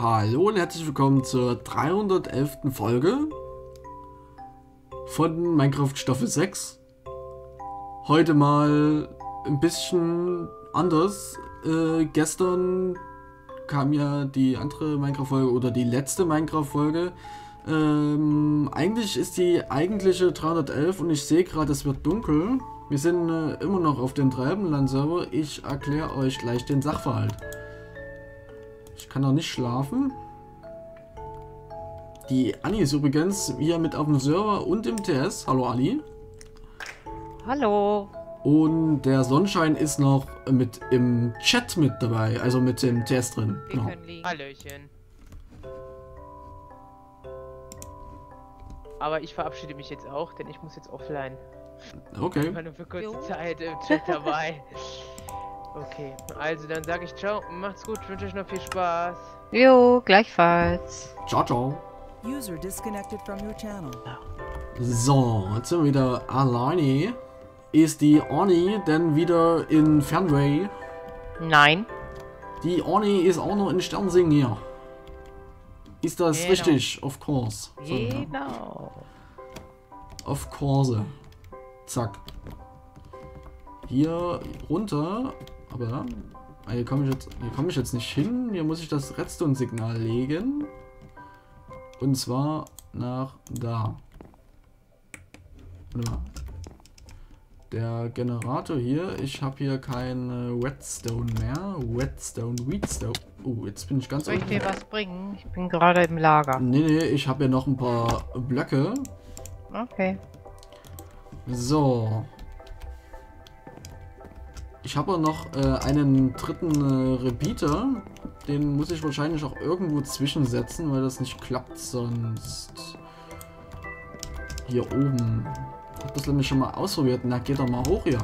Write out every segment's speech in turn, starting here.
Hallo und herzlich willkommen zur 311. Folge von Minecraft Staffel 6. Heute mal ein bisschen anders. Äh, gestern kam ja die andere Minecraft-Folge oder die letzte Minecraft-Folge. Ähm, eigentlich ist die eigentliche 311 und ich sehe gerade, es wird dunkel. Wir sind äh, immer noch auf dem Treibenland-Server. Ich erkläre euch gleich den Sachverhalt. Ich kann auch nicht schlafen. Die Anni ist übrigens hier mit auf dem Server und im TS. Hallo Anni. Hallo. Und der Sonnenschein ist noch mit im Chat mit dabei, also mit dem TS drin. Wir Genau. können liegen. Hallöchen. Aber ich verabschiede mich jetzt auch, denn ich muss jetzt offline. Okay. Ich war nur für kurze Jo. Zeit im Chat dabei. Okay, also dann sage ich ciao, macht's gut, wünsche euch noch viel Spaß. Jo, gleichfalls. Ciao, ciao. User disconnected from your channel. So, jetzt sind wir wieder alleine. Ist die Orni denn wieder in Fernway? Nein. Die Orni ist auch noch in Sternsing hier. Ist das Genau. richtig? Of course. So. Genau. Of course. Zack. Hier runter. Aber ah, hier komme ich, jetzt- hier komme ich jetzt nicht hin. Hier muss ich das Redstone-Signal legen. Und zwar nach da. Der Generator hier, ich habe hier kein Whetstone mehr. Whetstone, Wheatstone. Oh, jetzt bin ich ganz Soll ich dir was bringen? Ich bin gerade im Lager. Nee, nee, ich habe hier noch ein paar Blöcke. Okay. So. Ich habe noch äh, einen dritten äh, Repeater. Den muss ich wahrscheinlich auch irgendwo zwischensetzen, weil das nicht klappt sonst. Hier oben. Hab das nämlich schon mal ausprobiert. Na, geht doch mal hoch hier.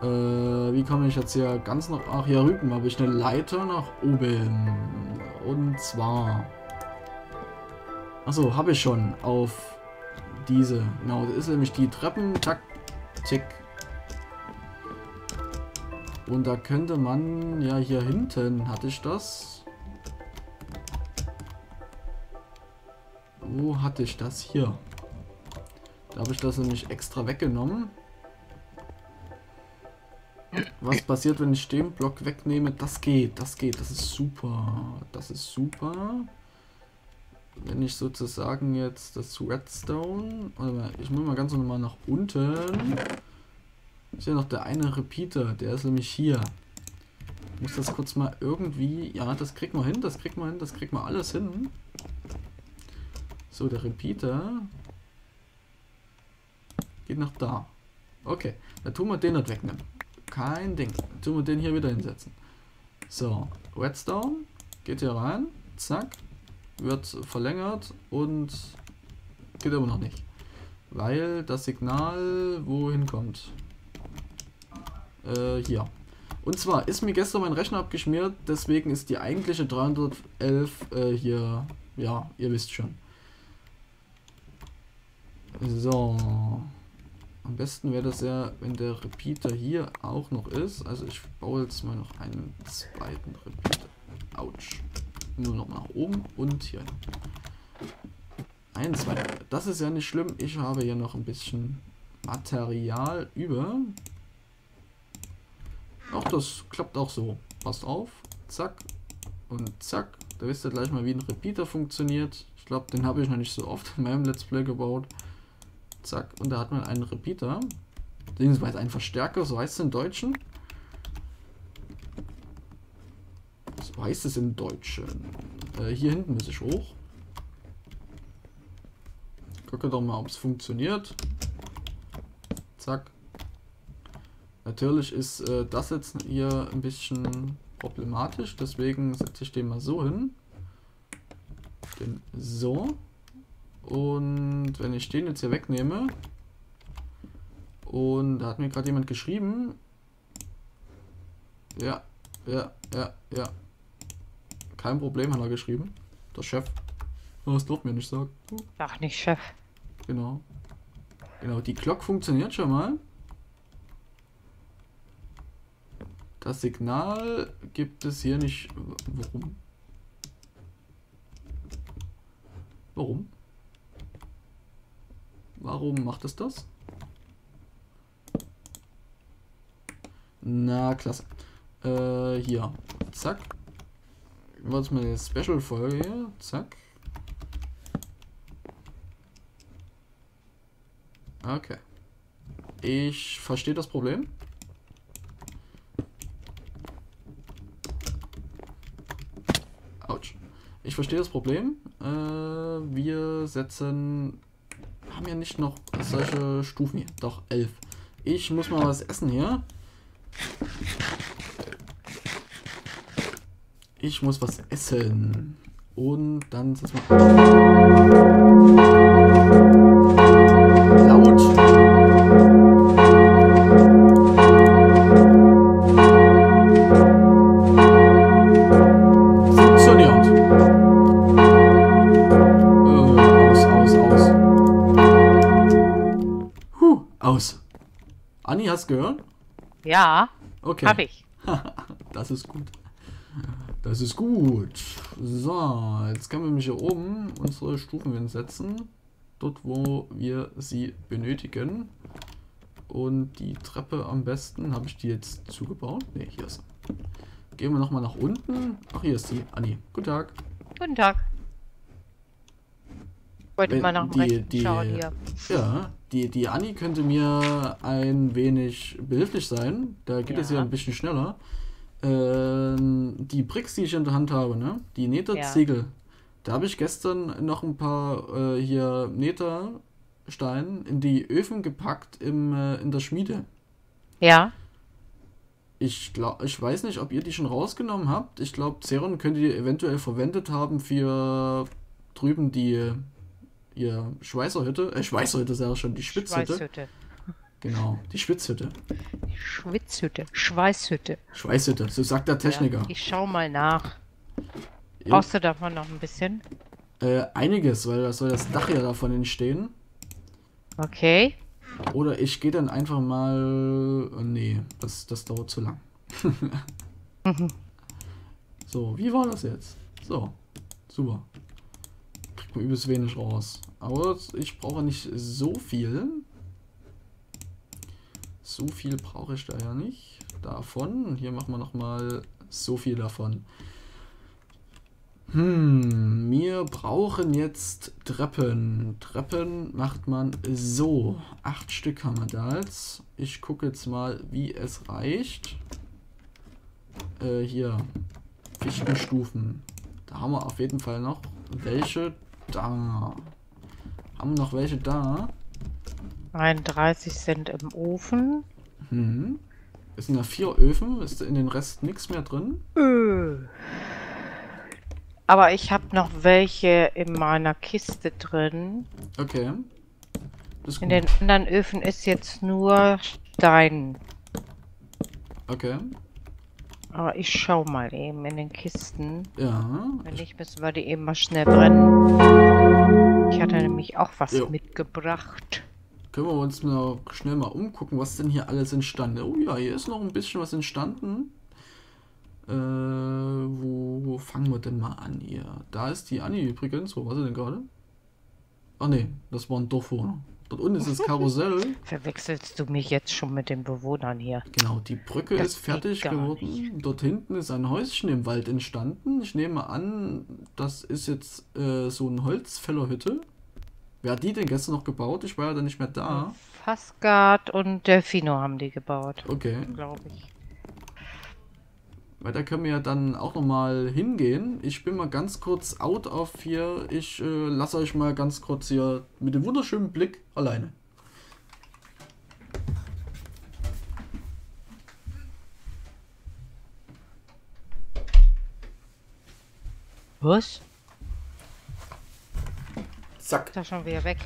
Äh, wie komme ich jetzt hier ganz noch... Ach, hier rüben habe ich eine Leiter nach oben. Und zwar... Achso, habe ich schon auf diese. Genau, das ist nämlich die Treppen. Tack, tick. Und da könnte man, ja hier hinten hatte ich das. Wo hatte ich das? Hier. Da habe ich das nämlich extra weggenommen. Was passiert, wenn ich den Block wegnehme? Das geht, das geht, das ist super. Das ist super. Wenn ich sozusagen jetzt das Redstone. Warte mal, ich muss mal ganz normal nach unten. Ist ja noch der eine Repeater, der ist nämlich hier. Muss das kurz mal irgendwie. Ja, das kriegt man hin, das kriegt man hin, das kriegt man alles hin. So, der Repeater. Geht nach da. Okay, dann tun wir den nicht wegnehmen. Kein Ding. Dann tun wir den hier wieder hinsetzen. So, Redstone. Geht hier rein. Zack. Wird verlängert und geht aber noch nicht. Weil das Signal wohin kommt. Äh, hier. Und zwar ist mir gestern mein Rechner abgeschmiert, deswegen ist die eigentliche 311 äh, hier, ja, ihr wisst schon. So. Am besten wäre das ja, wenn der Repeater hier auch noch ist. Also ich baue jetzt mal noch einen zweiten Repeater. Autsch. Nur noch nach oben und hier. Ein, zwei. Das ist ja nicht schlimm. Ich habe hier noch ein bisschen Material über. Auch das klappt auch so. Passt auf. Zack. Und zack. Da wisst ihr gleich mal, wie ein Repeater funktioniert. Ich glaube, den habe ich noch nicht so oft in meinem Let's Play gebaut. Zack. Und da hat man einen Repeater. Beziehungsweise einen Verstärker, so heißt es im Deutschen. So heißt es im Deutschen. Äh, hier hinten muss ich hoch. Gucke doch mal, ob es funktioniert. Zack. Natürlich ist äh, das jetzt hier ein bisschen problematisch, deswegen setze ich den mal so hin. Den so. Und wenn ich den jetzt hier wegnehme, und da hat mir gerade jemand geschrieben, ja, ja, ja, ja, kein Problem hat er geschrieben, der Chef. Oh, Das darf mir nicht sagen. Sag nicht, Chef. Genau. Genau, die Glock funktioniert schon mal. Das Signal gibt es hier nicht. Warum? Warum? Warum macht es das? Na, klasse. Äh, hier. Zack. Was mal eine Special-Folge hier. Zack. Okay. Ich verstehe das Problem. Autsch. Ich verstehe das Problem. Äh, wir setzen... Haben ja nicht noch solche Stufen hier. Doch, elf. Ich muss mal was essen hier. Ich muss was essen. Und dann setzen wir... Okay. hab ich. Das ist gut. Das ist gut. So, jetzt können wir nämlich hier oben unsere Stufen hinsetzen. Dort, wo wir sie benötigen. Und die Treppe am besten, habe ich die jetzt zugebaut? Ne, hier ist sie. Gehen wir nochmal nach unten. Ach, hier ist sie. Anni, guten Tag. Guten Tag. Wollte mal nach dem die- die- schauen hier. Ja, die, die Anni könnte mir ein wenig behilflich sein. Da geht es ja Ja. ein bisschen schneller. Ähm, die Bricks, die ich in der Hand habe, ne? Die Netherziegel. Da habe ich gestern noch ein paar äh, hier Nethersteine in die Öfen gepackt im, äh, in der Schmiede. Ja, Ich glaub, ich weiß nicht, ob ihr die schon rausgenommen habt. Ich glaube, Zeron könnt ihr eventuell verwendet haben für drüben die ihr Schweißerhütte. Äh, Schweißerhütte ist ja schon die Schwitzhütte. Schweißhütte. Genau, die Schwitzhütte. Schwitzhütte. Schweißhütte. Schweißhütte, so sagt der Techniker. Ja, ich schau mal nach. Brauchst du davon noch ein bisschen? Äh, einiges, weil da soll das Dach ja davon entstehen. Okay. Oder ich gehe dann einfach mal. äh, Nee, das, das dauert zu lang. so, wie war das jetzt? So, super. Man übelst wenig raus. Aber ich brauche nicht so viel. So viel brauche ich da ja nicht. Davon. Hier machen wir nochmal so viel davon. Hm, wir brauchen jetzt Treppen. Treppen macht man so. Acht Stück haben wir da jetzt. Ich gucke jetzt mal, wie es reicht. Äh, hier. Fichtenstufen. Da haben wir auf jeden Fall noch welche da. Haben noch welche da? 31 sind im Ofen. Hm. Es sind ja vier Öfen. Ist in den Rest nichts mehr drin? Äh. Aber ich habe noch welche in meiner Kiste drin. Okay. In den anderen Öfen ist jetzt nur Stein. Okay. Aber ich schau mal eben in den Kisten. Ja. Wenn nicht, müssen wir die eben mal schnell brennen. Ich hatte nämlich auch was Jo. mitgebracht. Können wir uns noch schnell mal umgucken, was denn hier alles entstanden Oh ja, hier ist noch ein bisschen was entstanden. Äh, wo, wo fangen wir denn mal an hier? Da ist die Anni übrigens. Wo war sie denn gerade? Ach nee, das war ein Dorfwohner. Dort unten ist das Karussell. Verwechselst du mich jetzt schon mit den Bewohnern hier? Genau, die Brücke Das ist fertig geworden. nicht. Dort hinten ist ein Häuschen im Wald entstanden. Ich nehme an, das ist jetzt äh, so eine Holzfällerhütte. Wer hat die denn gestern noch gebaut? Ich war ja dann nicht mehr da. Fasgard und Delfino haben die gebaut, Okay. glaube ich. Weil da können wir ja dann auch nochmal hingehen. Ich bin mal ganz kurz out auf hier. Ich äh, lasse euch mal ganz kurz hier mit dem wunderschönen Blick alleine. Was? Zack. Ist er schon wieder weg?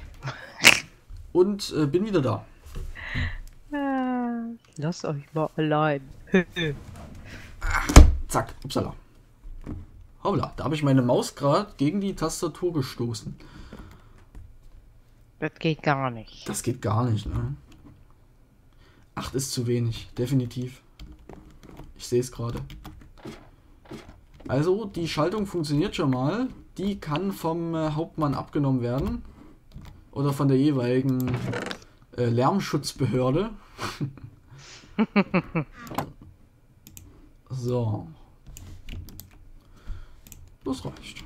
Und äh, bin wieder da. Ah, Lass euch mal allein. Zack. Upsala. Hoppla. Da habe ich meine Maus gerade gegen die Tastatur gestoßen. Das geht gar nicht. Das geht gar nicht, ne? Acht ist zu wenig. Definitiv. Ich sehe es gerade. Also, die Schaltung funktioniert schon mal. die kann vom äh, Hauptmann abgenommen werden. Oder von der jeweiligen äh, Lärmschutzbehörde. so. Das reicht.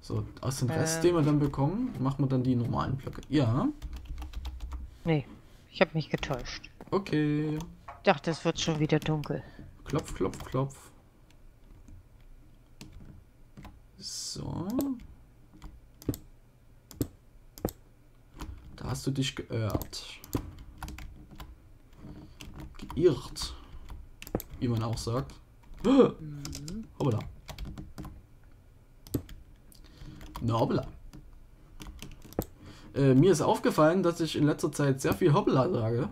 So, aus dem Rest, Ähm. den wir dann bekommen, machen wir dann die normalen Blöcke. Ja, Nee, ich habe mich getäuscht. okay. Ich dachte, es wird schon wieder dunkel. Klopf, klopf, klopf. So. Da hast du dich geirrt. Geirrt. Wie man auch sagt. Hoppla. Na, hoppla. Äh, mir ist aufgefallen, dass ich in letzter Zeit sehr viel Hoppla sage.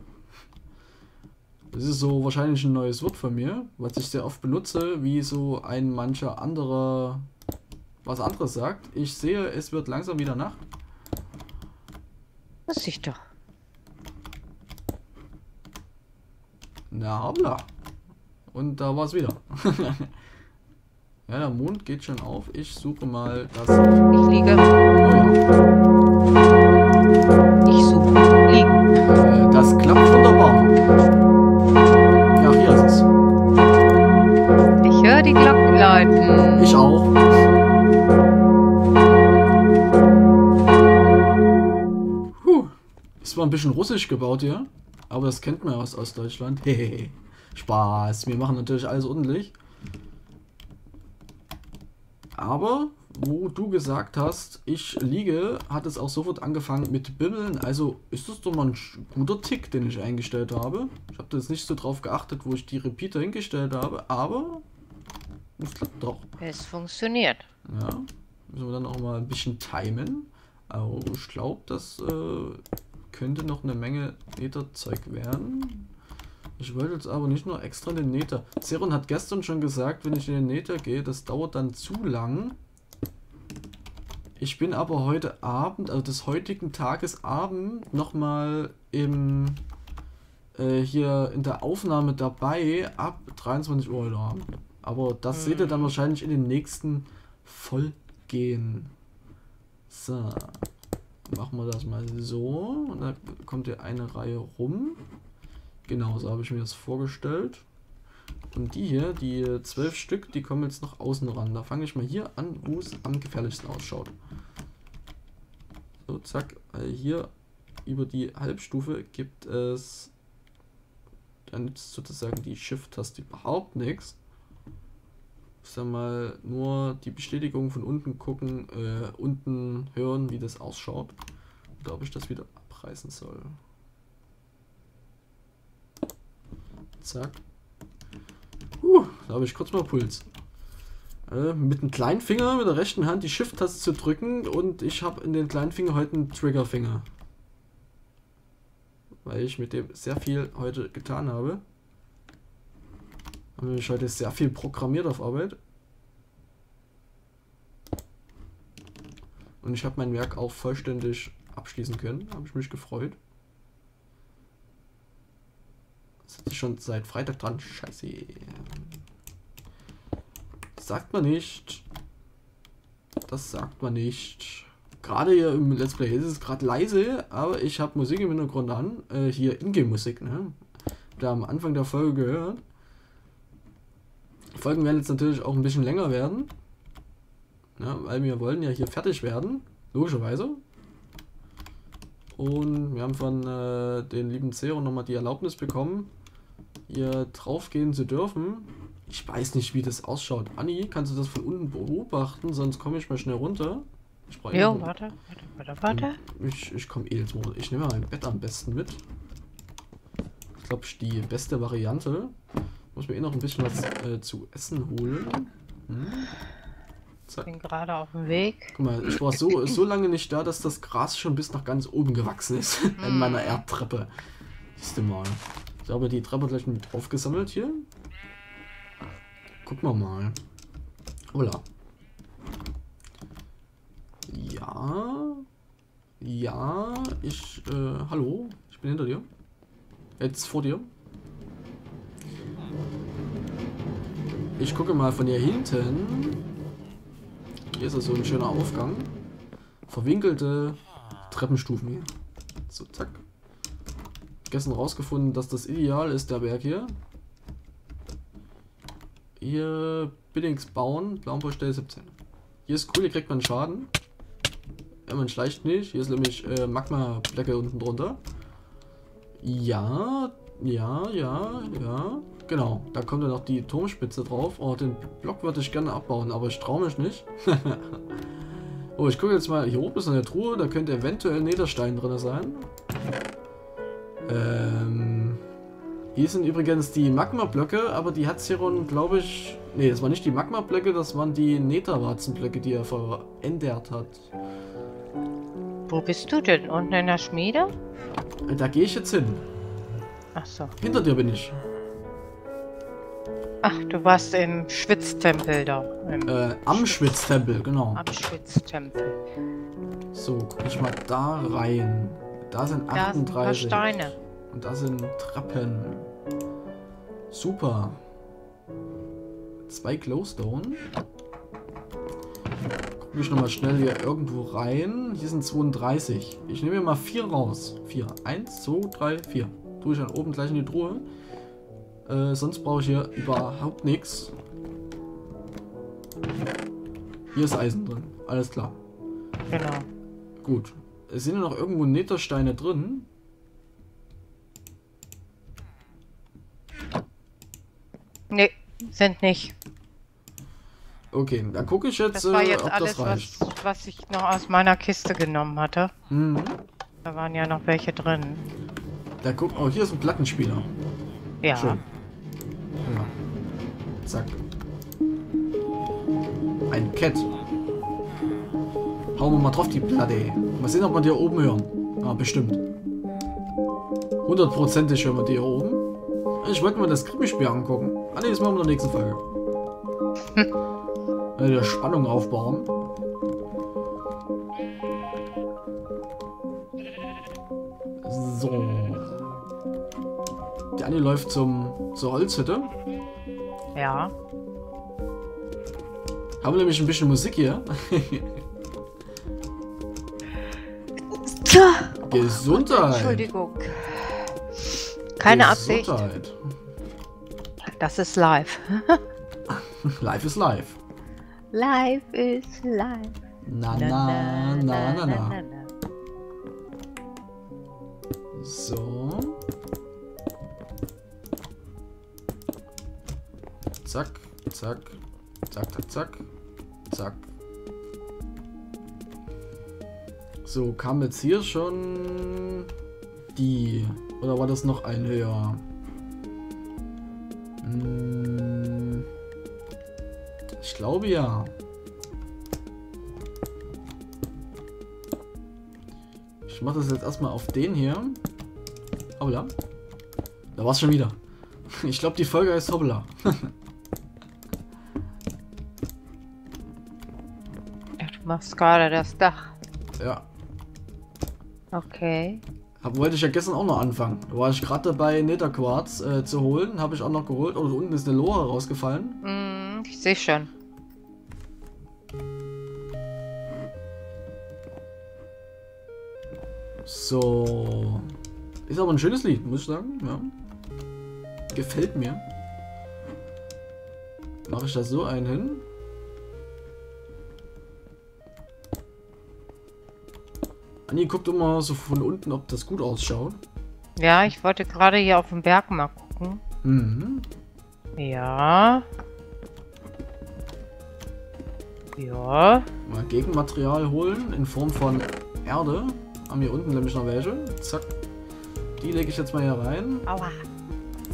Das ist so wahrscheinlich ein neues Wort von mir, was ich sehr oft benutze, wie so ein mancher anderer was anderes sagt. Ich sehe, es wird langsam wieder Nacht. Wusste ich doch. Na, hoppla. Und da war es wieder. ja, der Mond geht schon auf. Ich suche mal das. Oh Ich liege. ja. Ich suche. Liegen. Äh, das klappt wunderbar. Ja, hier ist es. Ich höre die Glocken läuten. Ich auch. Puh. Ist zwar ein bisschen russisch gebaut hier, aber das kennt man ja aus Ostdeutschland. Hehehe. Spaß. Wir machen natürlich alles ordentlich. Aber, wo du gesagt hast, ich liege, hat es auch sofort angefangen mit Bimmeln. Also ist das doch mal ein guter Tick, den ich eingestellt habe. Ich habe da jetzt nicht so drauf geachtet, wo ich die Repeater hingestellt habe, aber es klappt doch. Es funktioniert. Ja, müssen wir dann auch mal ein bisschen timen. Aber ich glaube, das äh, könnte noch eine Menge Nether-Zeug werden. Ich wollte jetzt aber nicht nur extra den Nether. Zeron hat gestern schon gesagt, wenn ich in den Nether gehe, das dauert dann zu lang. Ich bin aber heute Abend, also des heutigen Tages Abend, nochmal im äh, hier in der Aufnahme dabei ab 23 Uhr heute Abend. Aber das seht ihr dann wahrscheinlich in den nächsten Folgen. So. Machen wir das mal so. Und dann kommt hier eine Reihe rum. Genau, so habe ich mir das vorgestellt. Und die hier, die zwölf Stück, die kommen jetzt noch außen ran. Da fange ich mal hier an, wo es am gefährlichsten ausschaut. So, zack. Äh, Hier über die Halbstufe gibt es dann nützt sozusagen die Shift-Taste überhaupt nichts. Ich sag mal, nur die Bestätigung von unten gucken, äh, unten hören, wie das ausschaut. Ob ich das wieder abreißen soll. Zack. Huh, da habe ich kurz mal Puls. Äh, mit dem kleinen Finger, mit der rechten Hand die Shift-Taste zu drücken und ich habe in den kleinen Finger heute einen Triggerfinger. Weil ich mit dem sehr viel heute getan habe. Habe ich heute sehr viel programmiert auf Arbeit. Und ich habe mein Werk auch vollständig abschließen können. Habe ich mich gefreut. Ich schon seit Freitag dran. Scheiße. Sagt man nicht. Das sagt man nicht. Gerade hier im Let's Play ist es gerade leise, aber ich habe Musik im Hintergrund an. Äh, hier Ingame-Musik, ne? Da am Anfang der Folge gehört. Die Folgen werden jetzt natürlich auch ein bisschen länger werden. Ja, weil wir wollen ja hier fertig werden. Logischerweise. Und wir haben von äh, den lieben Zero nochmal die Erlaubnis bekommen, hier draufgehen zu dürfen. Ich weiß nicht, wie das ausschaut. Anni, kannst du das von unten beobachten? Sonst komme ich mal schnell runter. Ich brauche Jo, warte, warte, warte, ich, ich komme eh jetzt mal. Ich nehme mein Bett am besten mit. Ich glaube, die beste Variante. Muss mir eh noch ein bisschen was äh, zu essen holen. Hm. Zack. Bin gerade auf dem Weg. Guck mal, ich war so, so lange nicht da, dass das Gras schon bis nach ganz oben gewachsen ist. In meiner Erdtreppe. Siehst du mal. Ich habe die Treppe gleich mit aufgesammelt hier. Gucken wir mal. Hola. Ja. Ja, ich, äh, hallo. Ich bin hinter dir. Jetzt vor dir. Ich gucke mal von hier hinten. Hier ist so ein schöner Aufgang. Verwinkelte Treppenstufen hier. So, zack. Gestern rausgefunden, dass das Ideal ist, der Berg hier. Hier Biddings bauen, Blaumbaustelle 17. Hier ist cool, hier kriegt man Schaden. Ja, man schleicht nicht. Hier ist nämlich äh, Magma-Blöcke unten drunter. Ja, ja, ja, ja. Genau, da kommt dann noch die Turmspitze drauf. Oh, den Block würde ich gerne abbauen, aber ich traue mich nicht. oh, ich gucke jetzt mal. Hier oben ist eine Truhe, da könnte eventuell Niederstein drin sein. Ähm, hier sind übrigens die Magma-Blöcke, aber die hat Zeron, glaube ich... Ne, das waren nicht die Magma-Blöcke, das waren die Netherwarzen-Blöcke, die er verändert hat. Wo bist du denn? Unten in der Schmiede? Äh, Da gehe ich jetzt hin. Ach so. Hinter dir bin ich. Ach, du warst im Schwitztempel da. Im Äh, am Schwitztempel, genau. am Schwitztempel. So, guck ich mal da rein. Da sind Da sind ein paar 38. Steine. Und da sind Treppen. Super. Zwei Glowstone. Guck ich nochmal schnell hier irgendwo rein. Hier sind 32. Ich nehme mir mal vier raus. Vier. Eins, zwei, drei, vier. Tue ich dann oben gleich in die Truhe. Äh, sonst brauche ich hier überhaupt nichts. Hier ist Eisen drin. Alles klar. Genau. Gut. Es sind ja noch irgendwo Nethersteine drin. Nee, sind nicht. Okay, dann gucke ich jetzt, Das war äh, jetzt ob alles, das reicht. was, was ich noch aus meiner Kiste genommen hatte. Mhm. Da waren ja noch welche drin. Da guck, oh, hier ist ein Plattenspieler. Ja. Schön. Ja. Zack. Ein Cat. Hauen wir mal drauf die Platte. Mal sehen, ob wir die hier oben hören. Ah, bestimmt. Hundertprozentig hören wir die hier oben. Ich wollte mir das Krimispiel angucken. Ah, ne, das machen wir in der nächsten Folge. Äh, der Spannung aufbauen. So. Die Annie läuft zum, zur Holzhütte. Ja. Haben wir nämlich ein bisschen Musik hier. Gesundheit. Entschuldigung. Keine Absicht. Gesundheit. Das ist live. Life is life. Live is live. Na, na, na, na, na. So. Zack, zack, zack, zack, zack. So, kam jetzt hier schon die. Oder war das noch ein höher? Hm, ich glaube ja. Ich mache das jetzt erstmal auf den hier. Hoppla. Da war's schon wieder. Ich glaube, die Folge heißt Hoppla. machst gerade das Dach. ja. Okay. Hab, wollte ich ja gestern auch noch anfangen. Da war ich gerade dabei, Netherquarz äh, zu holen. Habe ich auch noch geholt. Oder unten ist eine Lore rausgefallen. Hm, ich sehe schon. So. Ist aber ein schönes Lied, muss ich sagen. Ja. Gefällt mir. Mache ich das so einen hin. Anni guckt immer so von unten, ob das gut ausschaut. Ja, ich wollte gerade hier auf dem Berg mal gucken. Mhm. Ja. Ja. Mal Gegenmaterial holen in Form von Erde. Haben hier unten nämlich noch welche. Zack. Die lege ich jetzt mal hier rein. Aua.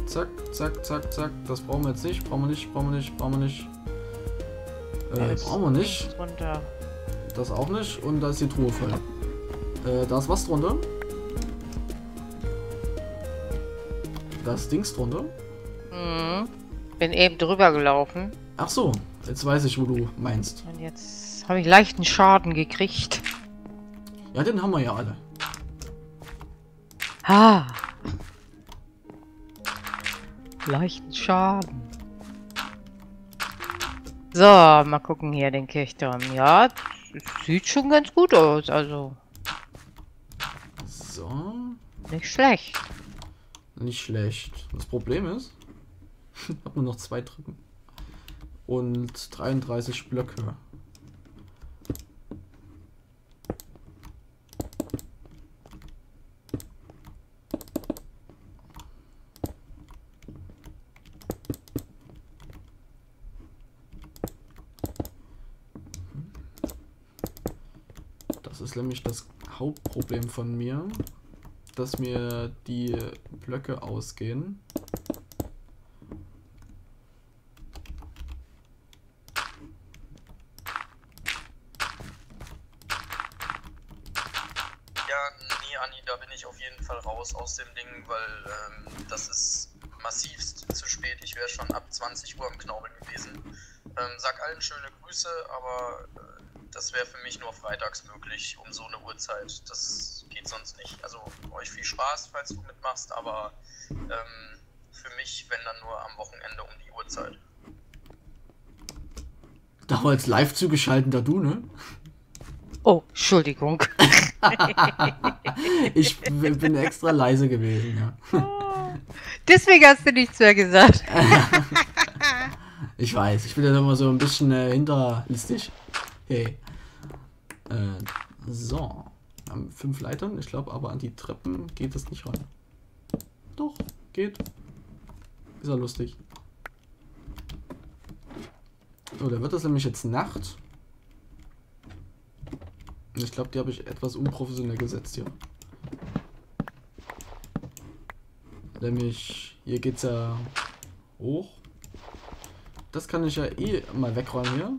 Zack, zack, zack, zack. Das brauchen wir jetzt nicht. Brauchen wir nicht, brauchen wir nicht, brauchen wir nicht. Äh, brauchen wir nicht. Das auch nicht. Und da ist die Truhe voll. Äh, da ist was drunter. Da ist Dings drunter. Mhm. Bin eben drüber gelaufen. Ach so. Jetzt weiß ich, wo du meinst. Und jetzt habe ich leichten Schaden gekriegt. Ja, den haben wir ja alle. Ah. Leichten Schaden. So, mal gucken hier den Kirchturm. Ja, sieht schon ganz gut aus. Also, So. nicht schlecht. Nicht schlecht. Das Problem ist, ich habe nur noch zwei Treppen. Und 33 Blöcke. Das ist nämlich das Hauptproblem von mir dass mir die Blöcke ausgehen. Ja, nee, Anni, da bin ich auf jeden Fall raus aus dem Ding, weil ähm, das ist massivst zu spät. Ich wäre schon ab 20 Uhr am Knaubeln gewesen. Ähm, sag allen schöne Grüße, aber äh, das wäre für mich nur freitags möglich um so eine Uhrzeit. Das geht sonst nicht. Also euch viel Spaß, falls du mitmachst, aber ähm, für mich, wenn dann nur am Wochenende um die Uhrzeit. Damals live zugeschaltet, da du, ne? Oh, Entschuldigung. Ich bin extra leise gewesen, ja. Deswegen hast du nichts mehr gesagt. Ich weiß, ich bin ja immer so ein bisschen äh, hinterlistig. Hey. Äh, so. Wir haben fünf Leitern, ich glaube aber an die Treppen geht es nicht ran. Doch, geht. Ist ja lustig. So, da wird es nämlich jetzt Nacht. Ich glaube, die habe ich etwas unprofessionell gesetzt hier. Nämlich, hier geht's ja hoch. Das kann ich ja eh mal wegräumen hier.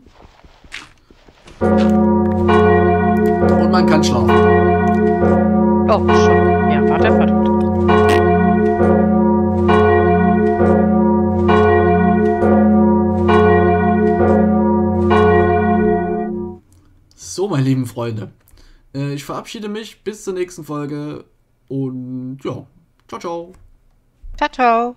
Und man kann schlafen. Oh, schon. Ja, warte, warte. warte. So, meine lieben Freunde. Äh, ich verabschiede mich bis zur nächsten Folge. Und ja, ciao, ciao. Ciao, ciao.